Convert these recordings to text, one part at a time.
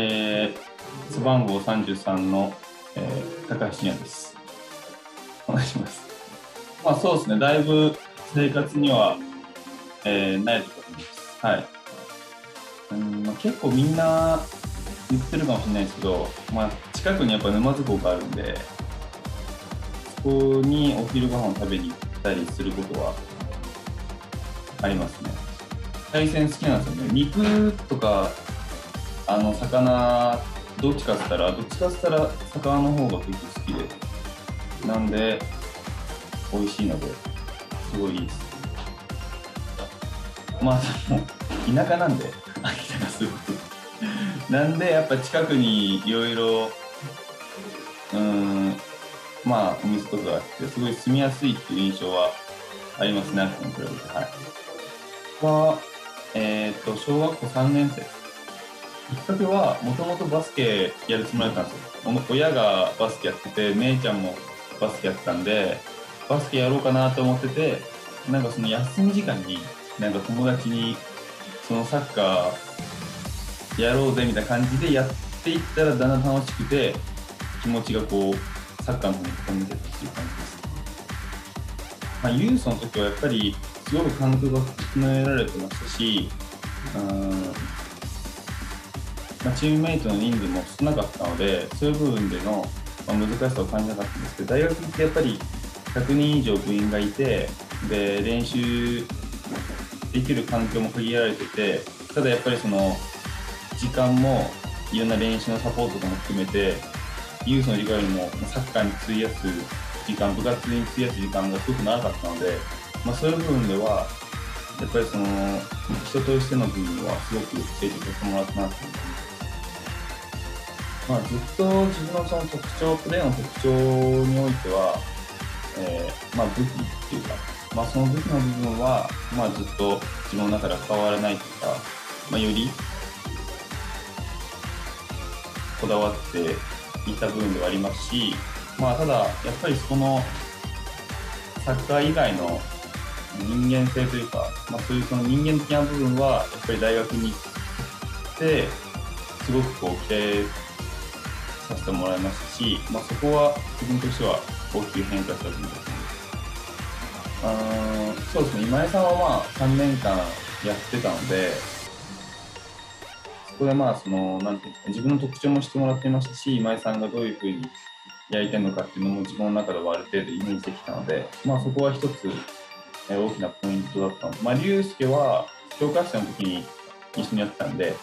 えー、背番号33の、えー、高橋真也です。お願いします。まあそうですね、だいぶ生活には、えー、慣れてくるんです。はい。うんまあ、結構みんな言ってるかもしれないですけど、まあ、近くにやっぱ沼津港があるんで、そこにお昼ご飯を食べに行ったりすることはありますね。海鮮好きなんですよね。肉とか、あの、魚、どっちかっつったら、どっちかっつったら、魚の方が結構好きで。なんで、美味しいので、すごいいいです。まあ、でも、田舎なんで、秋田がすごく。なんでやっぱ近くにいろいろうんまあお店とかがあってすごい住みやすいっていう印象はありますね秋田に比べてはいはえっ、ー、と小学校3年生ですきっかけはもともとバスケやるつもりだったんですよ親がバスケやってて姉ちゃんもバスケやってたんでバスケやろうかなと思っててなんかその休み時間になんか友達にそのサッカーやろうぜみたいな感じでやっていったらだんだん楽しくて気持ちがこうサッカーの方に飛んでたっていう感じです。まあ、ユースの時はやっぱりすごく環境が整えられてましたし、うんまあ、チームメイトの人数も少なかったのでそういう部分での、ま難しさを感じなかったんですけど大学ってやっぱり100人以上部員がいてで練習できる環境も限られててただやっぱりその時間もいろんな練習のサポートとかも含めてユースの時間よりもサッカーに費やす時間部活に費やす時間がすごく長かったので、まあ、そういう部分ではやっぱりその人としての部分はすごく成長させてもらったなと思います。まあ、ずっと自分のその特徴、プレーの特徴においては、えー、まあ、武器っていうか、まあ、その武器の部分は、まあ、ずっと自分の中では変わらないというか、まあ、よりこだわっていた部分ではありますし、まあ、ただ、やっぱりそのサッカー以外の人間性というか、まあ、そういうその人間的な部分は、やっぱり大学に行って、すごくこう、期待させてもらいましたし、まあ、そこは自分としては大きく変化した部分です。あそうですね、今井さんはまあ3年間やってたのでそ、こでまあそのなんていうんですか自分の特徴もしてもらってましたし今井さんがどういうふうにやりたいのかっていうのも自分の中ではある程度イメージできたので、まあ、そこは一つ大きなポイントだったので、まあ、龍介は教科書の時に一緒にやってたんで、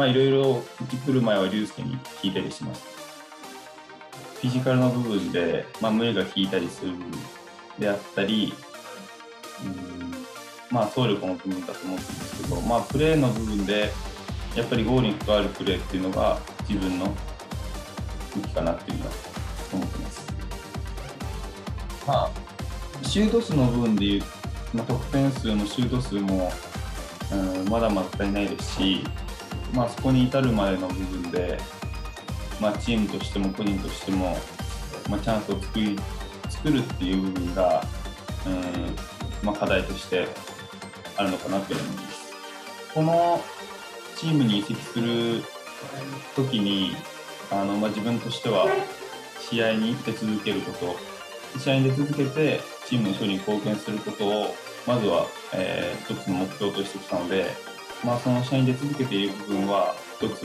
まあ、いろいろ来る前は龍介に聞いたりします。フィジカルの部分で、まあ、胸が効いたりするであったり、うんまあ、走力の部分だと思うんですけど、まあ、プレーの部分でやっぱりゴールに関わるプレーっていうのが自分の武器かなっていうのは思ってます。まあ、シュート数の部分でいう、まあ、得点数のシュート数も、うん、まだまだ足りないですし、まあ、そこに至るまでの部分で、まあ、チームとしても個人としても、まあ、チャンスを作り作るっていう部分が、うんまあ、課題としてあるのかなと思います。このチームに移籍するときにあの、まあ、自分としては試合に出続けること試合に出続けてチームの勝利に貢献することをまずは、えー、一つの目標としてきたので、まあ、その試合に出続けている部分は一つ、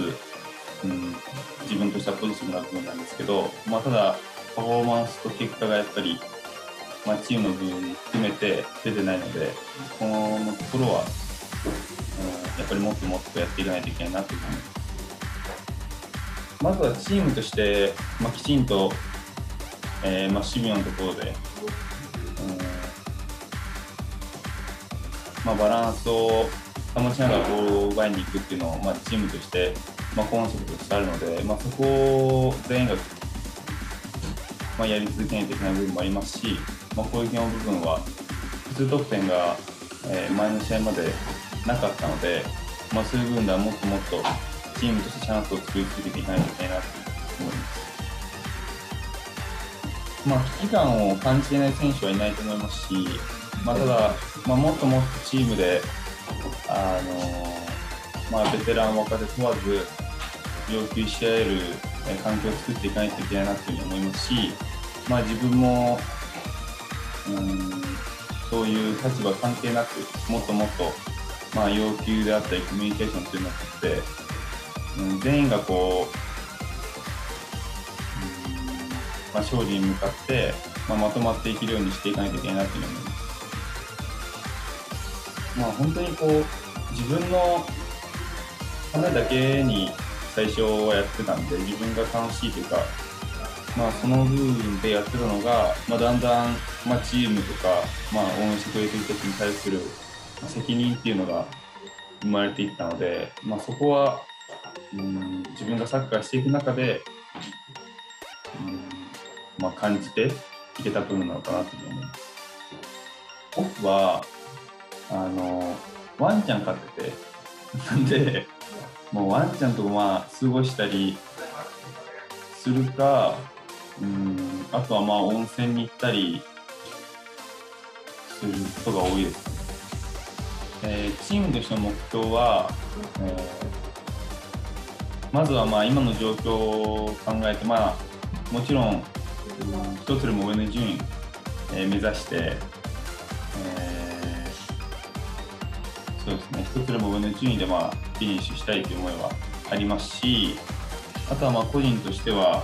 うん、自分としてはポジティブな部分なんですけど、まあ、ただパフォーマンスと結果がやっぱり、まあ、チームの部分に含めて出てないのでこのところはうんやっぱりもっともっとやっていかないといけないなというふうにまずはチームとして、まあ、きちんと、えーまあ、守備のところで、うんまあ、バランスを保ちながらボールを奪いに行くっていうのを、まあ、チームとして、まあ、コンセプトとしてあるので、まあ、そこを全員が、まあ、やり続けないといけない部分もありますし、まあ、攻撃の部分は普通得点が、えー、前の試合までなかったので、まあ、そういう部分ではもっともっとチームとしてチャンスを作り続けていかないといけないなと思います。まあ、危機感を感じていない選手はいないと思いますし、まあ、ただ、まあ、もっともっとチームで、あのまあ、ベテラン、若手問わず、要求し合える環境を作っていかないといけないなというふうに思いますし、まあ、自分もうんそういう立場関係なくもっともっと、まあ、要求であったりコミュニケーションというのをとって、うん、全員がこう、うんまあ、勝利に向かって、まあ、まとまっていけるようにしていかないといけないなというふうに思います。まあ、本当にこう自分のためだけに最初はやってたんで自分が楽しいというか、まあ、その部分でやってたのが、まあ、だんだん、まあ、チームとか、まあ、応援してくれてる人に対する責任っていうのが生まれていったので、まあ、そこはうん自分がサッカーしていく中で、うんまあ、感じていけた部分なのかなと思います。僕はあのワンちゃん飼ってて。なんでもうワンちゃんとまあ過ごしたりするかうんあとはまあ温泉に行ったりすることが多いです。ね、えー、チームとしての目標は、えー、まずはまあ今の状況を考えてまあもちろん一つでも上の順位、えー、目指して、えー、そうですね一つでも上の順位でまあフィニッシュしたいという思いはありますしあとはまあ個人としては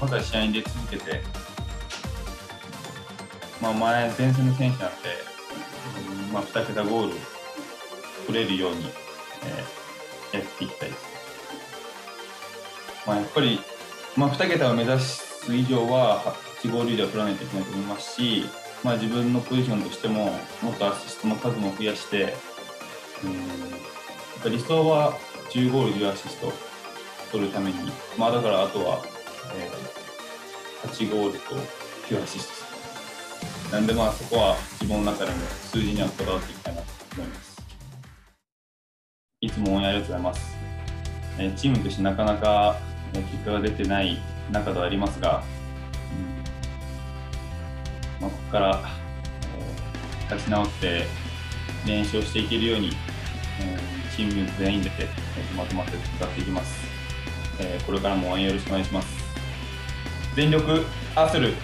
まだ試合に出続けて、まあ、前前線の選手なんで、まあ、2桁ゴール取れるように、えー、やっていきたいです。まあ、やっぱり、まあ、2桁を目指す以上は8ゴール以上取らないといけないと思いますし、まあ、自分のポジションとしてももっとアシストの数も増やしてうん理想は10ゴール10アシスト取るために、まあ、だからあとは、えー、8ゴールと9アシスト。なんでまあそこは自分の中でも数字にはこだわっていきたいなと思います。いつも応援ありがとうございます、えー、チームとしてなかなか結果が出てない中ではありますが、まあ、ここから、立ち直って練習をしていけるように、えー、チーム全員で、えー、まとまって戦っていきます、えー、これからも応援よろしくお願いします。全力アーセル。